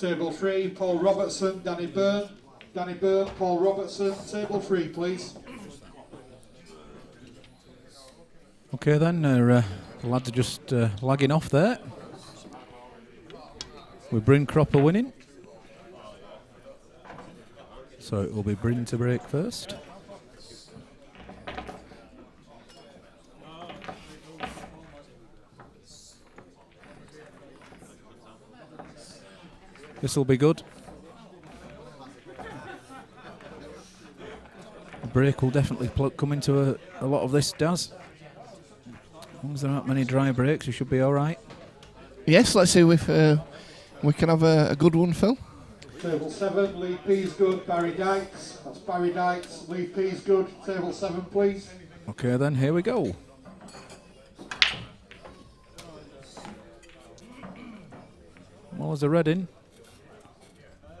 Table three, Paul Robertson, Danny Byrne. Danny Byrne, Paul Robertson. Table three, please. Okay then, uh, uh, the lads are just uh, lagging off there. With Bryn Cropper winning. So it will be Bryn to break first. This will be good. The break will definitely pl- come into a, a lot of this, does. As long as there aren't many dry breaks, we should be all right. Yes, let's see if uh, we can have a, a good one, Phil. Table seven, Lee Peasgood, Barry Dykes. That's Barry Dykes, Lee Peasgood. Table seven, please. Okay, then here we go. Well, there's a red in.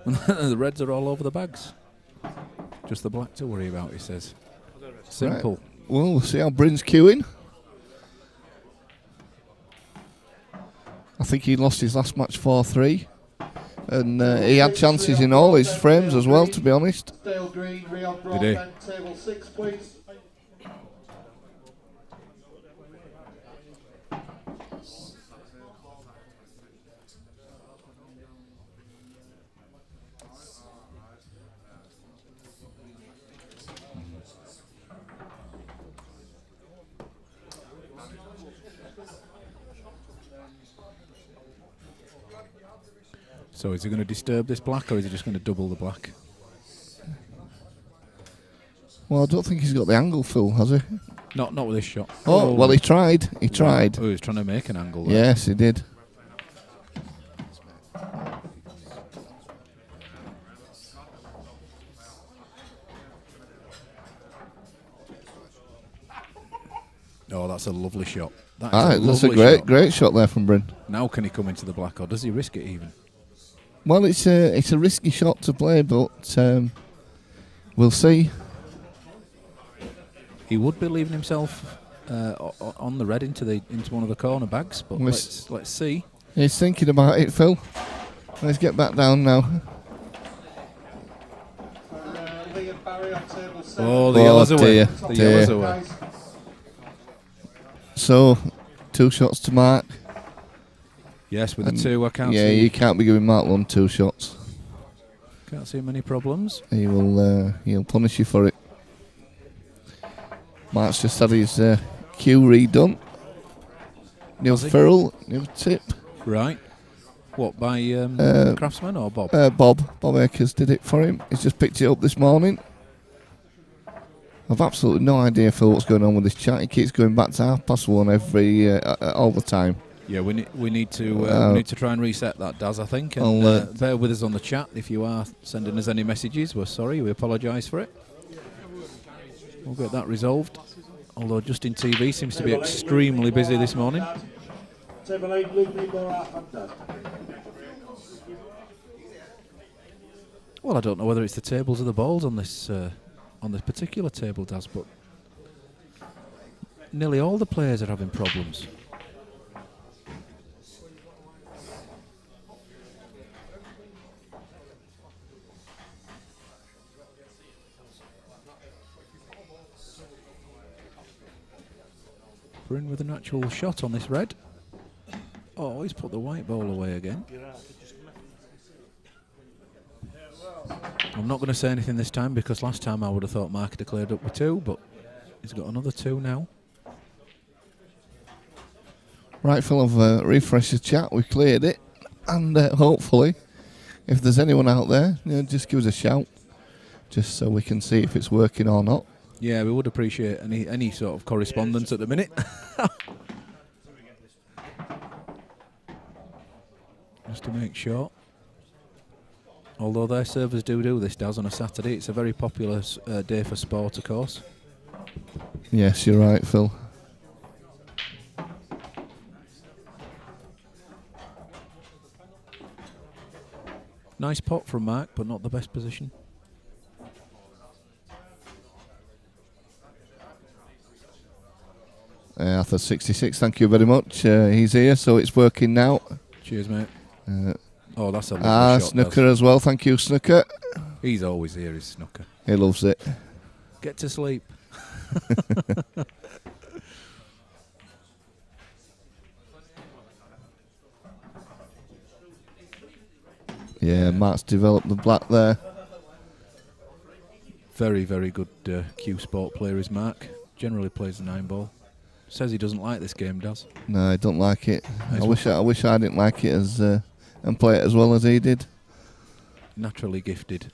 the reds are all over the bags. Just the black to worry about, he says. Simple. Well, we'll see how Bryn's queuing. I think he lost his last match 4 3. And uh, he had chances in all his frames as well, to be honest. Dale Green, Rion he? So is he going to disturb this black or is he just going to double the black? Well, I don't think he's got the angle full, has he? Not not with this shot. Oh, well, he tried. He tried. Oh, he was trying to make an angle. there. Yes, he did. Oh, that's a lovely shot. That Ah, a that's a great, shot. great shot there from Bryn. Now can he come into the black or does he risk it even? Well, it's a it's a risky shot to play, but um, we'll see. He would be leaving himself uh, o- o- on the red into the into one of the corner bags, but Let's- let's let's see. He's thinking about it, Phil. Let's get back down now. Uh, Lee and Barry on table seven. Oh, the Oh, yellow's away. The dear. yellow's away. So, two shots to Mark. Yes, with And the two, I can't yeah, see you can't be giving Mark one two shots. can't see many problems. He will uh, he'll punish you for it. Mark's just had his uh, cue redone. Neil Has he? Farrell, new tip. Right. What by um, Uh, Craftsman or Bob? Uh, Bob, Bob Akers did it for him. He's just picked it up this morning. I've absolutely no idea, Phil, what's going on with this chat. He keeps going back to half past one every uh, uh, all the time. Yeah, we need we need to uh, we need to try and reset that, Daz. I think. And, uh, bear with us on the chat if you are sending us any messages. We're sorry. We apologise for it. We'll get that resolved. Although Justin TV seems to be extremely busy this morning. Table eight, Lee Greenmore, half under. Well, I don't know whether it's the tables or the balls on this uh, on this particular table, Daz, but nearly all the players are having problems. Bryn with an actual shot on this red. Oh, he's put the white ball away again. I'm not going to say anything this time because last time I would have thought Mark had cleared up with two, but he's got another two now. Right, Phil, I've uh, refreshed the chat. We've cleared it. And uh, hopefully, if there's anyone out there, you know, just give us a shout. Just so we can see if it's working or not. Yeah, we would appreciate any any sort of correspondence at the minute. Just to make sure. Although their servers do do this, Daz, on a Saturday, it's a very popular uh, day for sport, of course. Yes, you're right, Phil. Nice pot from Mark, but not the best position. Uh, Arthur 66, thank you very much. Uh, he's here, so it's working now. Cheers, mate. Uh, Oh, that's a lovely Ah, shot. Snooker as well. Thank you, Snooker. He's always here, is Snooker. He loves it. Get to sleep. Yeah, Mark's developed the black there. Very, very good uh, Q Sport player is Mark. Generally plays the nine ball. Says he doesn't like this game, does? No, I don't like it. I wish I, I wish I didn't like it as uh, and play it as well as he did. Naturally gifted.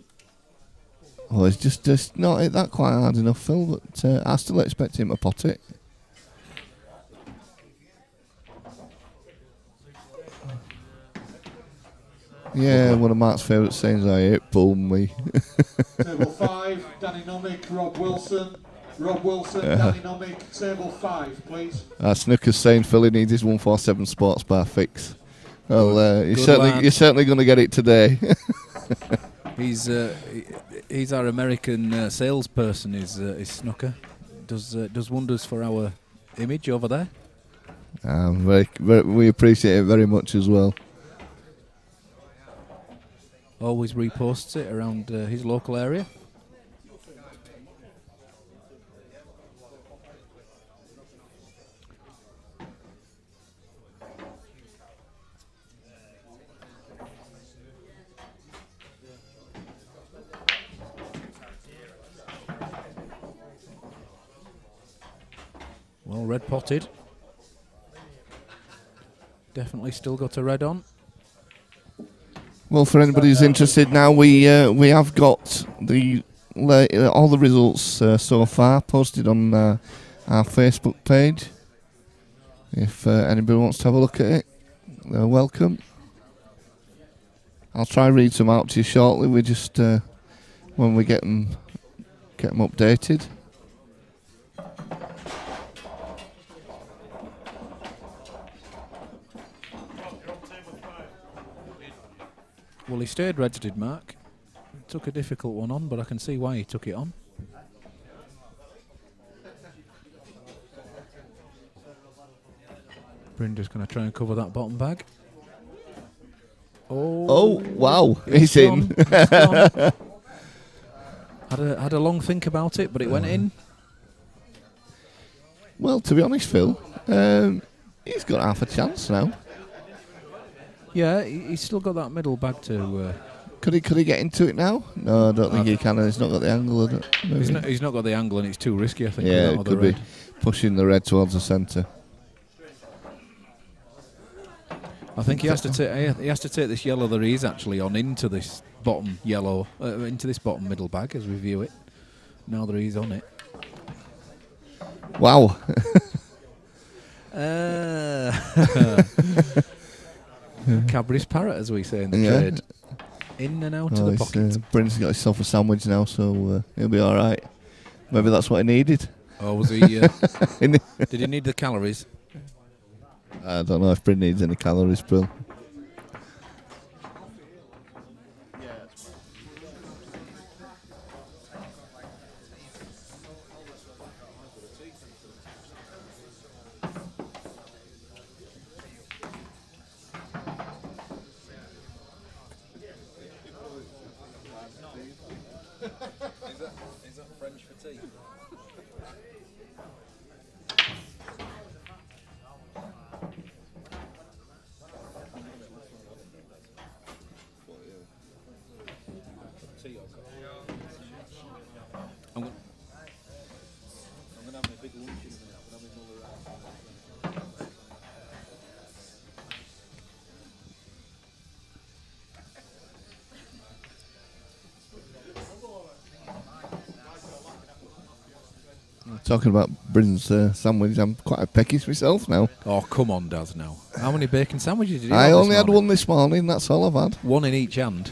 Oh, it's just just not hit that quite hard enough, Phil. But uh, I still expect him to pot it. Yeah, one of Mark's favourite sayings I hate pull me. Table five, Danny Nomick, Rob Wilson. Rob Wilson, Uh-huh. Danny Nomick, table five, please. Uh, Snooker's saying Philly needs his 147 sports bar fix. Well, uh, you're, certainly, lad. you're certainly going to get it today. He's uh, he's our American uh, salesperson. Is uh, is Snooker? Does uh, does wonders for our image over there. um, very, very, we appreciate it very much as well. Always reposts it around uh, his local area. Well, red potted. Definitely still got a red on. Well, for anybody who's interested, now we uh, we have got the uh, all the results uh, so far posted on uh, our Facebook page. If uh, anybody wants to have a look at it, they're welcome. I'll try read some out to you shortly. We just when we get them get them updated. Well, he stayed reds, did Mark. Took a difficult one on, but I can see why he took it on. Brinda's going to try and cover that bottom bag. Oh, Oh wow, it's he's in. had a had a long think about it, but it went in. well, to be honest, Phil, um, he's got half a chance now. Yeah, he, he's still got that middle bag to. Uh, Could he could he get into it now? No, I don't think he can. He's not got the angle. He's, not, he's not got the angle, and it's too risky. I think. Yeah, it could be pushing the red towards the centre. I think he has to take he has to take this yellow that he's actually on into this bottom yellow uh, into this bottom middle bag as we view it. Now that he's on it. Wow. Uh, Cadbury's parrot, as we say in the Yeah. trade. In and out Oh, of the pocket. uh, Bryn's got himself a sandwich now, so uh, he'll be all right. Maybe that's what he needed. Oh, was he? Uh, did he need the calories? I don't know if Bryn needs any calories, Brill. I'm gonna, I'm gonna have my big lunch in a minute. I'm gonna have my muller. Talking about Bryn's uh, sandwich, I'm quite a peckish myself now. Oh, come on, Daz, now. How many bacon sandwiches did you I have only had one this morning, that's all I've had. One in each hand.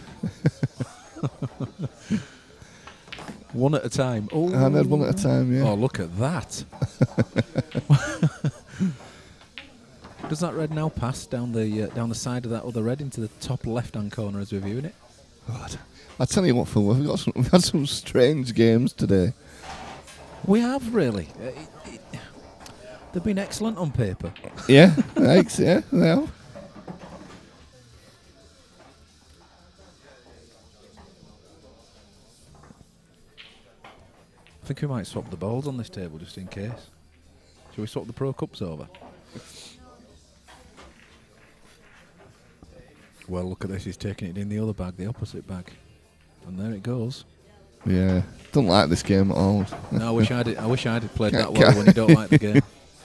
One at a time. Oh, had one at a time, yeah. Oh, look at that. Does that red now pass down the uh, down the side of that other red into the top left-hand corner as we're viewing it? God. I tell you what, Phil, we've, got some, we've had some strange games today. We have really. Uh, it, it, they've been excellent on paper. Yeah, thanks, yeah, they I think we might swap the balls on this table just in case. Shall we swap the Pro Cups over? Well, look at this. He's taking it in the other bag, the opposite bag. And there it goes. Yeah, don't like this game at all. No, I wish I'd I wish I'd played that well when you don't like the game.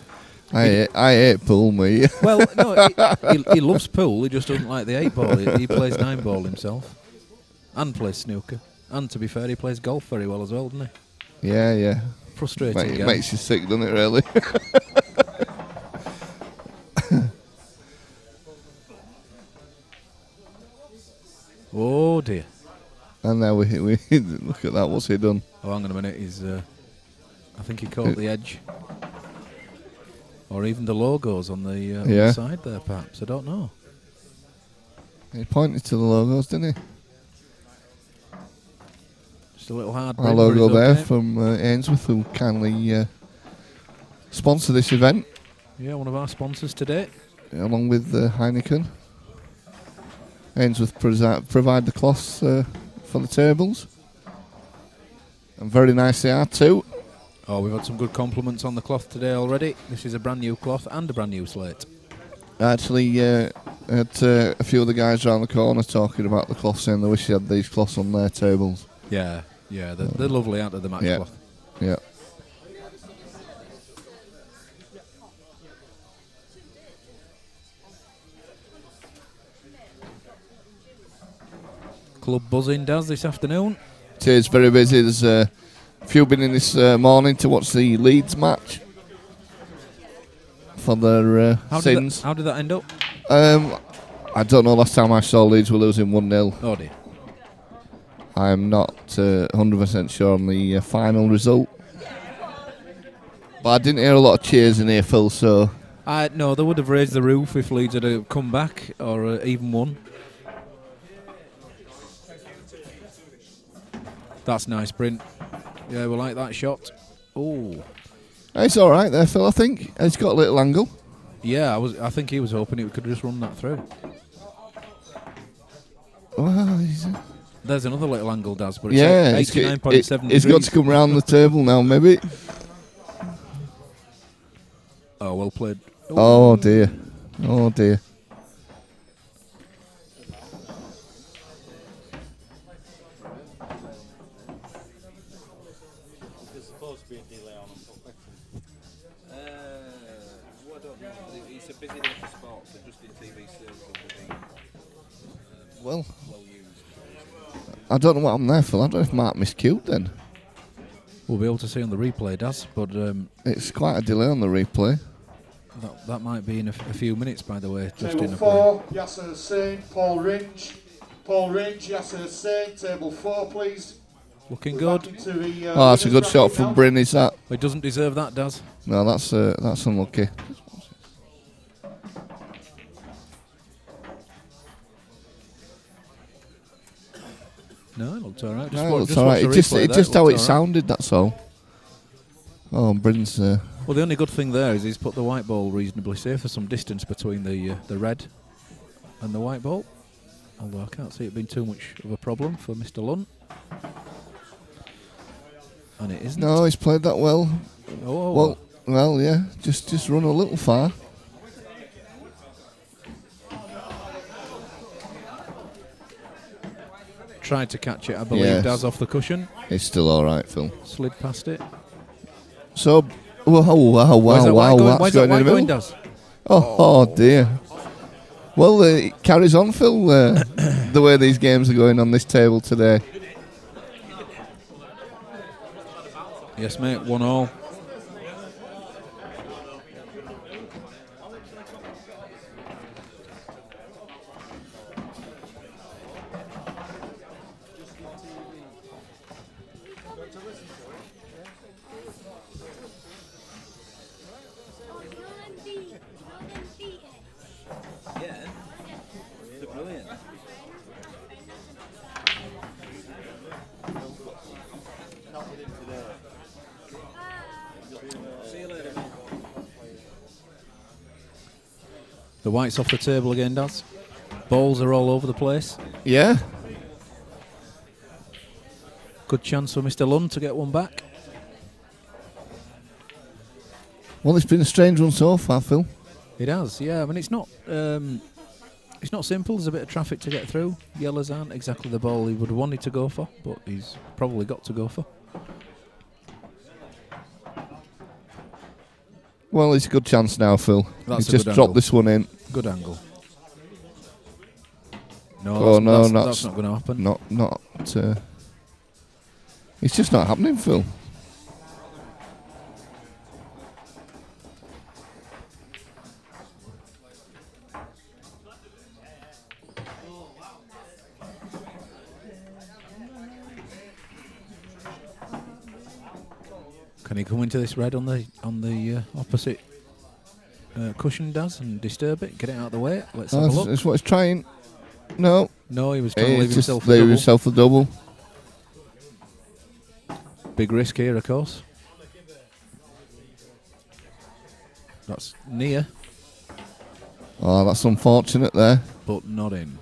I hate, I hate pool, me. Well, no, he, he, he loves pool. He just doesn't like the eight ball. He, he plays nine ball himself, and plays snooker. And to be fair, he plays golf very well as well, doesn't he? Yeah, yeah. Frustrating. Mate, it makes you sick, doesn't it? Really. Oh dear. and now we, we look at that. What's he done? Oh, hang on a minute. He's. Uh, I think he caught the edge, or even the logos on the, uh, on Yeah. the side there. Perhaps I don't know. He pointed to the logos, didn't he? Just a little hard. Our logo there from uh, Ainsworth, who kindly uh, sponsor this event, Yeah, one of our sponsors today. along with uh, Heineken. Ainsworth provide the cloths uh, for the tables. And very nice they are too. Oh, we've had some good compliments on the cloth today already. This is a brand new cloth and a brand new slate. Actually, uh, had uh, a few of the guys around the corner talking about the cloths, saying they wish they had these cloths on their tables. Yeah, yeah, they're, they're lovely out of the match Yeah. cloth. Yeah. Club buzzing does this afternoon. It is very busy. There's uh, a few been in this uh, morning to watch the Leeds match for their uh, How did, sins. that, how did that end up? Um, I don't know. Last time I saw Leeds were losing one 0 Oh dear. I'm not uh, 100% sure on the uh, final result. But I didn't hear a lot of cheers in here, Phil. So Uh, no, they would have raised the roof if Leeds had uh, come back or uh, even won. That's nice, Brent. Yeah, we like that shot. Oh, it's all right there, Phil. I think it's got a little angle. yeah. I was. I think he was hoping he could just run that through. Well, he's, There's another little angle, Daz, but it's yeah, eight- it's, got- 89.7 it, it's got to come round the table now, maybe. Oh, well played. Oh dear. Oh dear. Don't know what I'm there for. I don't know if Mark miscued then. We'll be able to see on the replay, Daz, but um, It's quite a delay on the replay. that, that might be in a, f- a few minutes, by the way. Just Table in a four, Yasser Hussain, Paul Ringe. Paul Ringe, Yasser Hussain, table four, please. Looking We're good. the, uh, Oh, that's a good shot from now. Bryn. Is that? He doesn't deserve that, Daz. No, that's uh, that's unlucky. No, it looked all right. Just No, it's just all watch It just it just how it right. sounded. That's all. Oh, Bryn's. Uh, Well, the only good thing there is he's put the white ball reasonably safe. There's some distance between the uh, the red and the white ball. Although I can't see it being too much of a problem for Mr. Lunn. And it isn't. no, he's played that well. Oh, Well, well, yeah. Just just run a little far. Tried to catch it, I believe, Yes. Daz off the cushion. It's still all right, Phil. Slid past it. So, wow, wow, wow, that wow, going? that's Where's that going in the going, middle. Daz? Oh, oh dear. Well, uh, it carries on, Phil. Uh, the way these games are going on this table today. Yes, mate. One all. points off the table again, Daz. Balls are all over the place. Yeah. Good chance for Mr. Lunn to get one back. Well, it's been a strange one so far, Phil. It has, yeah. I mean, it's not um, it's not simple. There's a bit of traffic to get through. Yellows aren't exactly the ball he would have wanted to go for, but he's probably got to go for. Well, it's a good chance now, Phil. That's just dropped angle. this one in. Good angle. No, Oh, that's, no, that's, not that's not going to happen. Not, not. Uh, it's just not happening, Phil. Into this red on the on the uh, opposite uh, cushion does and disturb it? Get it out of the way. Let's have a That's, look. that's what he's trying. No, No, he was trying to leave himself a leave double. himself a double. Big risk here, of course. That's near, Oh, that's unfortunate there. but not in.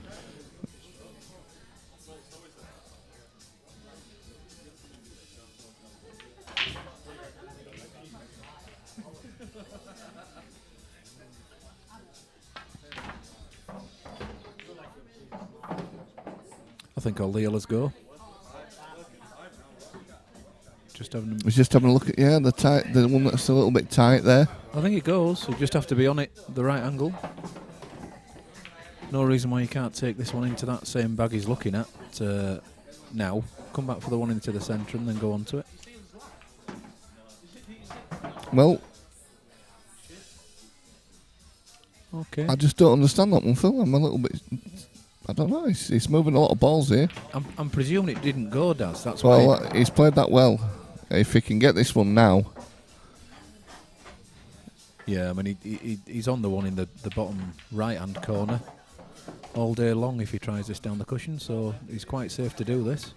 Think all the go. Just having. a- He's just having a look at yeah the tight, the one that's a little bit tight there. I think it goes. You just have to be on it the right angle. No reason why you can't take this one into that same bag he's looking at uh, now. Come back for the one into the centre and then go on to it. Well, Okay. I just don't understand that one, Phil. I'm a little bit. I don't know. He's, he's moving a lot of balls here. I'm, I'm presuming it didn't go, Daz. That's Well, why. uh, he's played that well. If he can get this one now, Yeah, I mean, he, he, he's on the one in the, the bottom right hand corner all day long if he tries this down the cushion, so he's quite safe to do this.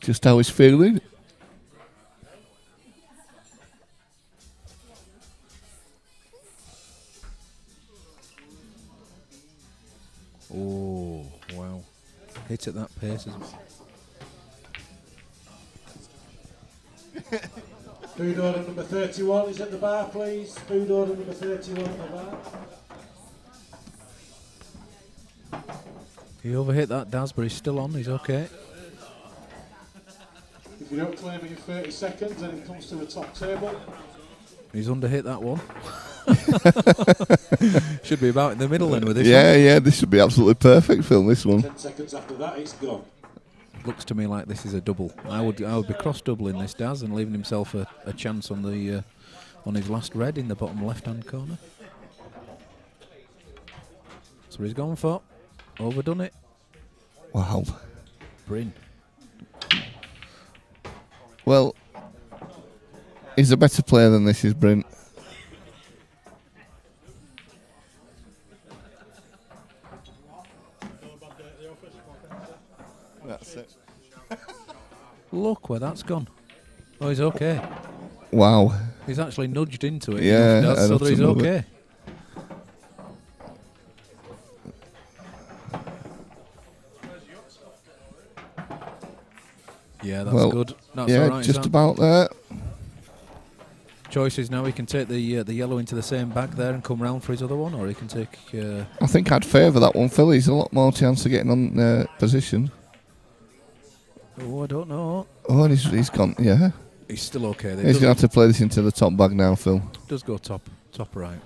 just how he's feeling. Oh, wow. Hit at that pace. as well. Food order number 31 is at the bar, please. Food order number 31 at the bar. He overhit that Daz, but he's still on. He's okay. If you don't claim it in 30 seconds, then it comes to the top table. He's underhit that one. Should be about in the middle then with this yeah, yeah. This should be absolutely perfect, Phil. This one. 10 seconds after that, it's gone. Looks to me like this is a double. I would I would be cross doubling this Daz and leaving himself a, a chance on the uh, on his last red in the bottom left hand corner. So he's gone for overdone it. Wow. Bryn. Well, he's a better player than this is Brent. Look where that's gone. Oh, he's okay. Wow. He's actually nudged into it. Yeah, that's so that he's move it. okay. Yeah, that's Well, good. That's yeah, all right. just about there. choices now. He can take the uh, the yellow into the same bag there and come round for his other one, or he can take. Uh, I think I'd favour that one, Phil. He's a lot more chance of getting on uh, position. Oh, I don't know. Oh, and he's, he's gone. Yeah, He's still okay. It he's going to have to play this into the top bag now, Phil. does go top top right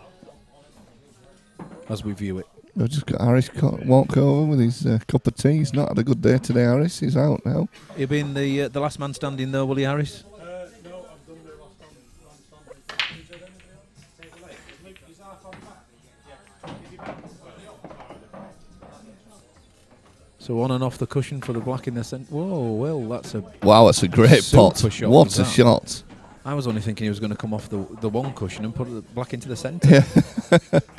as we view it. We've just got Harris walk over with his uh, cup of tea. He's not had a good day today, Harris. He's out now. He'll be in the uh, the last man standing though, Willie Harris. So on and off the cushion for the black in the centre. Whoa, well, that's a. Wow, that's a great Super pot. shot what a that. shot. I was only thinking he was going to come off the the one cushion and put the black into the centre. Yeah.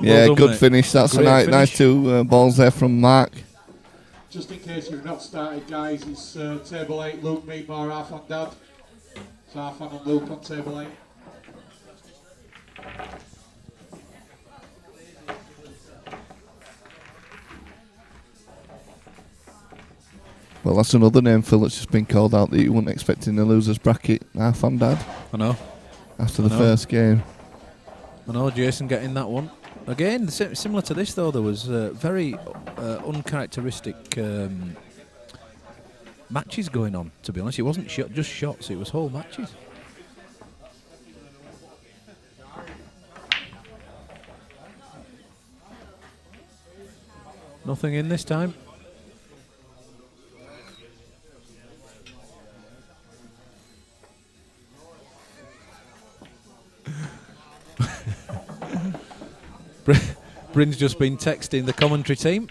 Yeah, done, good mate. finish. That's a Great nice, nice finish. two uh, balls there from Mark. Just in case you've not started, guys, it's uh, table 8, Luke Meadmore, half on dad. It's half on and Luke on table 8. Well, that's another name, Phil, that's just been called out that you weren't expecting in the losers bracket. Half and dad I know. after I the know. first game. I know Jason getting that one. Again, similar to this though, there was uh, very uh, uncharacteristic um, matches going on. To be honest, it wasn't shot, just shots; it was whole matches. Nothing in this time. Bryn's just been texting the commentary team.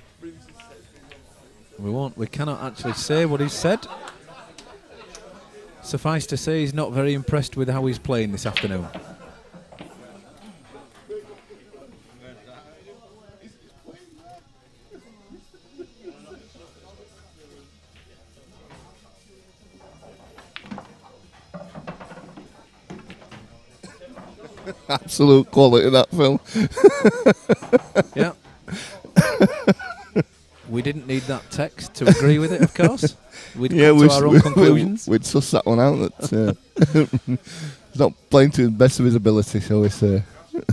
We won't. We cannot actually say what he's said. Suffice to say, he's not very impressed with how he's playing this afternoon. Absolute quality, of that, Phil. Yeah. we didn't need that text to agree with it, of course. We'd come to our own conclusions. We'd suss that one out. That uh, he's not playing to the best of his ability, shall we say.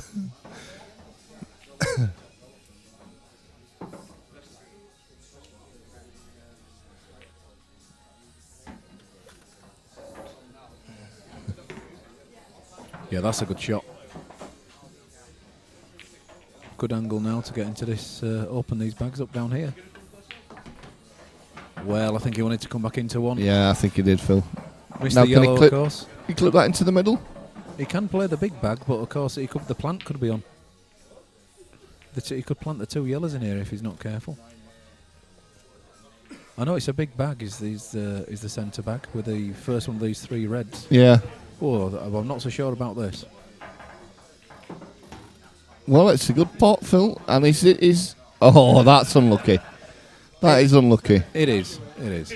Yeah, that's a good shot. Good angle now to get into this, uh, open these bags up down here. Well, I think he wanted to come back into one. Yeah, I think he did, Phil. Missed Now the can he yellow, of clip- course. You clip that into the middle. He can play the big bag, but of course he could, the plant could be on. The he could plant the two yellows in here if he's not careful. I know it's a big bag. Is these uh, is the centre bag with the first one of these three reds? Yeah. Oh, I'm not so sure about this. Well, it's a good pot, Phil, and is it is. Oh, that's unlucky. That is unlucky. It is. It is.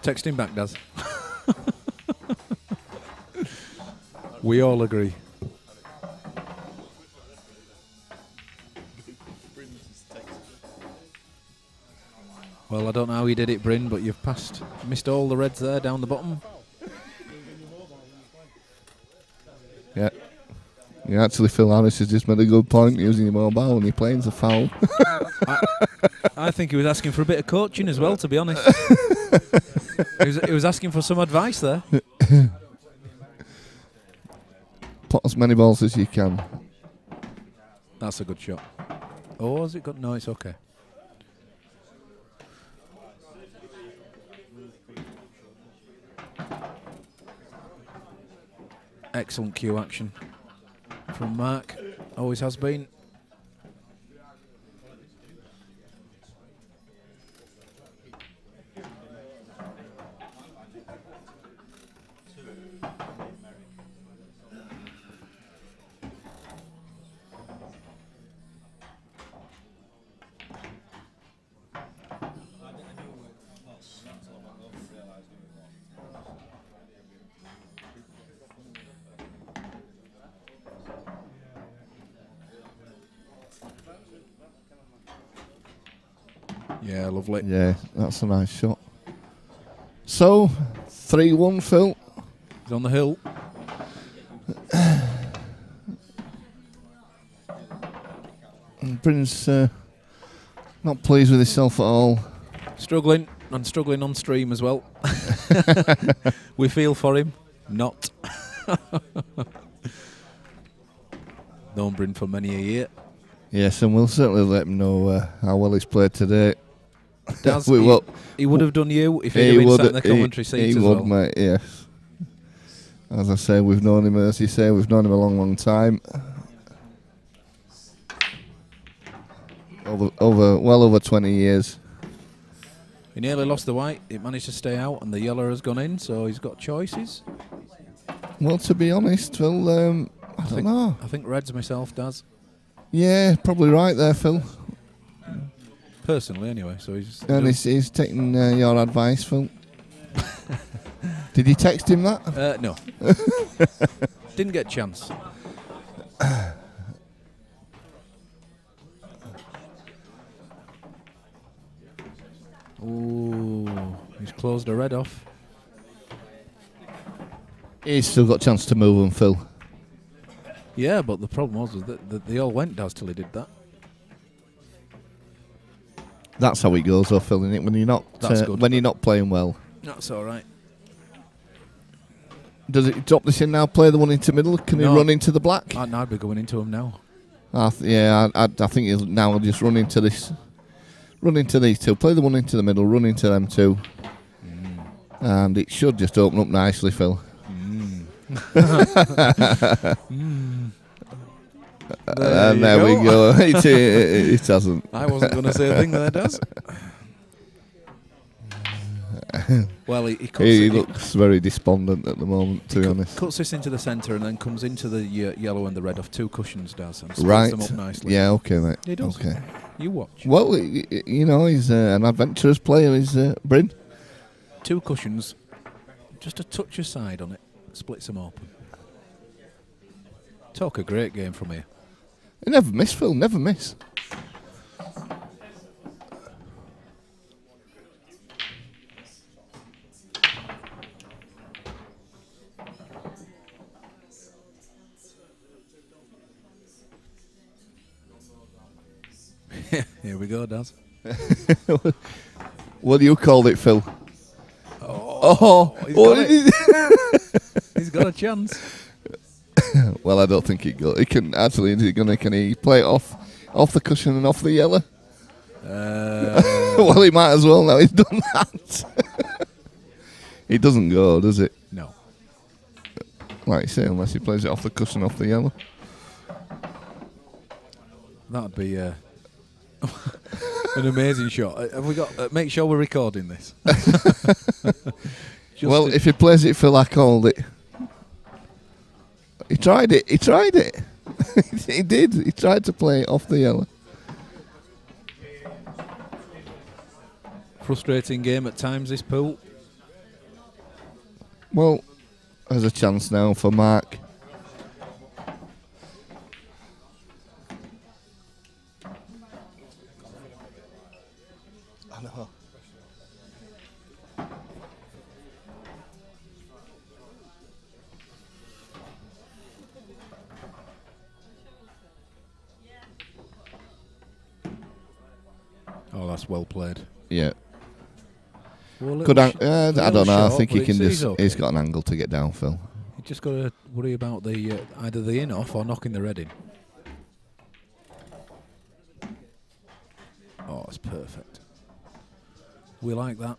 Text him back, Daz. we all agree. Well, I don't know how he did it, Bryn, but you've passed, missed all the reds there down the bottom. Yeah, actually, Phil Harris has just made a good point using your mobile when he plays a foul. I think he was asking for a bit of coaching as well, to be honest. he, was, he was asking for some advice there. Put as many balls as you can. That's a good shot. Oh, has it got? No, it's okay. Excellent cue action from Mark. Always has been. Yeah, lovely. Yeah, that's a nice shot. So, 3 1, Phil. He's on the hill. And Britain's uh, not pleased with himself at all. Struggling and struggling on stream as well. we feel for him. Not. Known Bryn for many a year. Yes, and we'll certainly let him know uh, how well he's played today. Does we he, will. he would have done you if he'd have been sat in the he- commentary he, seats as would, well. mate, yes. As I say, we've known him, as you say, we've known him a long, long time. Over, over, well over 20 years. He nearly lost the white. It managed to stay out, and the yellow has gone in. So he's got choices. Well, to be honest, Phil, um, I don't think- know. I think Reds myself does Yeah, probably right there, Phil personally, anyway. So he's and he's, he's taking uh, your advice, Phil. Did you text him that? Uh, no, didn't get a chance. Ooh, he's closed a red off. He's still got a chance to move him, Phil. Yeah, but the problem was that they all went down till he did that. That's how it goes, though, Phil. it When you're not uh, good. when you're not playing well. That's all right. Does it drop this in now? Play the one into middle. Can No. he run into the black? I'd, I'd be going into him now. I yeah, I, I, I think he'll now just run into this, run into these two. Play the one into the middle. Run into them two, mm. and it should just open up nicely, Phil. Mm. Mm. And there we go. it, it, it hasn't. I wasn't going to say a thing there, Daz. well, he, he cuts, He it, he looks very despondent at the moment, to be honest. cuts this into the centre and then comes into the uh, yellow and the red off two cushions, does and Right. them up nicely. Yeah. Okay, mate. He does. Okay. You watch. Well, y- y- you know, he's uh, an adventurous player. He's uh, Bryn. Two cushions, just a touch aside on it, splits them open. Talk a great game from here. He never miss, Phil. Never miss. Here we go, Daz. What do you call it, Phil? Oh, he's what got did He's got a chance. well, I don't think he go. He can actually. Is he gonna? Can he play it off, off the cushion and off the yellow? Uh, well, he might as well now. He's done that. he doesn't go, does it? no. Like you say, unless he plays it off the cushion, off the yellow. That'd be uh, an amazing shot. Uh, Have we got? Uh, make sure we're recording this. Well, if he plays it, Phil, I called it. He tried it. He tried it. he did. He tried to play off the yellow. frustrating game at times. This pool. Well, there's a chance now for Mark. Played. Yeah. Well, Could little I, uh, I don't know. I think he can just. Okay. He's got an angle to get down, Phil. You just got to worry about the uh, either the in off or knocking the red in. Oh, it's perfect. We like that.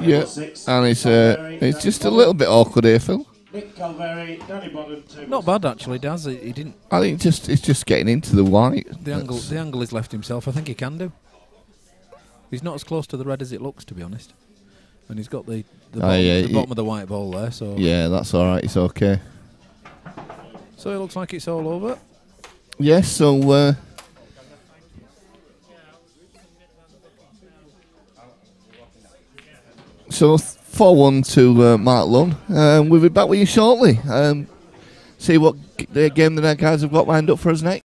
Yeah. And it's uh, it's just a little bit awkward here, Phil. Nick Calvary, Danny Bodden, two. Not bad actually, Daz. He he didn't. I think just it's just getting into the white. The angle, That's- the angle he's left himself. I think he can do. He's not as close to the red as it looks, to be honest. And he's got the, the, Oh, bottom, yeah, the bottom of the white ball there. So Yeah, that's all right. It's okay. so it looks like it's all over. Yes. So. Uh, so four one to uh, Mark Lunn. Um, we'll be back with you shortly. Um, see what game the guys have got lined up for us next.